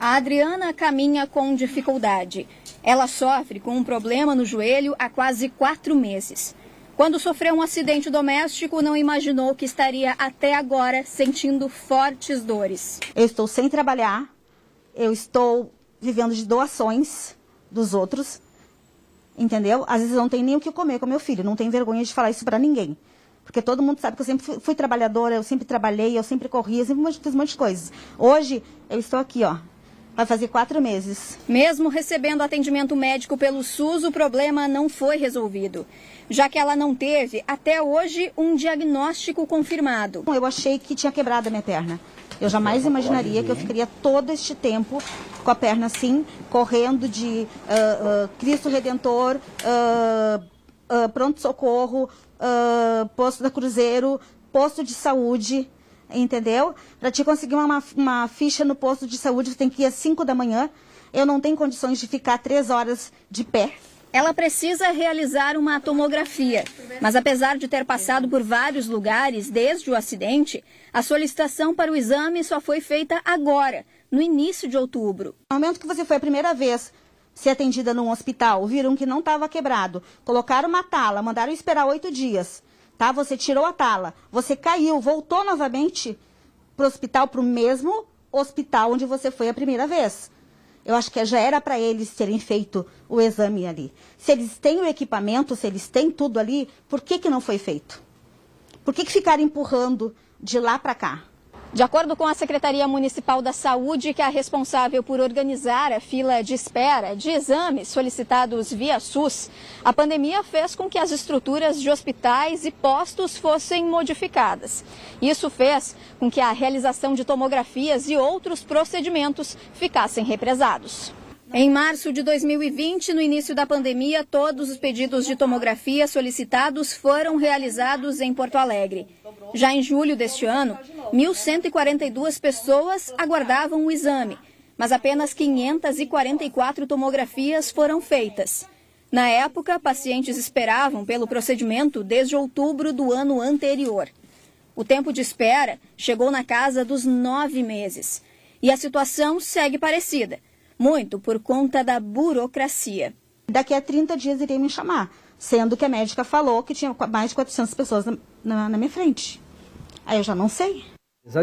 A Adriana caminha com dificuldade. Ela sofre com um problema no joelho há quase quatro meses. Quando sofreu um acidente doméstico, não imaginou que estaria até agora sentindo fortes dores. Eu estou sem trabalhar, eu estou vivendo de doações dos outros, entendeu? Às vezes não tenho nem o que comer com meu filho, não tenho vergonha de falar isso para ninguém. Porque todo mundo sabe que eu sempre fui, fui, trabalhadora, eu sempre trabalhei, eu sempre corri, eu sempre fiz um monte de coisas. Hoje, eu estou aqui, ó, Vai fazer quatro meses. Mesmo recebendo atendimento médico pelo SUS, o problema não foi resolvido, já que ela não teve, até hoje, um diagnóstico confirmado. Eu achei que tinha quebrado a minha perna. Eu jamais imaginaria que eu ficaria todo este tempo com a perna assim, correndo de uh, uh, Cristo Redentor, uh, pronto-socorro, posto da Cruzeiro, posto de saúde, entendeu? Para te conseguir uma, uma ficha no posto de saúde, você tem que ir às 5 da manhã. Eu não tenho condições de ficar três horas de pé. Ela precisa realizar uma tomografia, mas apesar de ter passado por vários lugares desde o acidente, a solicitação para o exame só foi feita agora, no início de outubro. No momento que você foi a primeira vez ser atendida num hospital, viram que não estava quebrado, colocaram uma tala, mandaram esperar oito dias tá? Você tirou a tala, você caiu, voltou novamente para o hospital, para o mesmo hospital onde você foi a primeira vez. Eu acho que já era para eles terem feito o exame ali. Se eles têm o equipamento, se eles têm tudo ali, por que, que não foi feito? Por que, que ficaram empurrando de lá para cá? De acordo com a Secretaria Municipal da Saúde, que é responsável por organizar a fila de espera de exames solicitados via SUS, a pandemia fez com que as estruturas de hospitais e postos fossem modificadas. Isso fez com que a realização de tomografias e outros procedimentos ficassem represados. Em março de 2020, no início da pandemia, todos os pedidos de tomografia solicitados foram realizados em Porto Alegre. Já em julho deste ano, 1.142 pessoas aguardavam o exame, mas apenas 544 tomografias foram feitas. Na época, pacientes esperavam pelo procedimento desde outubro do ano anterior. O tempo de espera chegou na casa dos nove meses. E a situação segue parecida muito por conta da burocracia. Daqui a 30 dias iria me chamar, sendo que a médica falou que tinha mais de 400 pessoas na, na, na minha frente. Aí eu já não sei.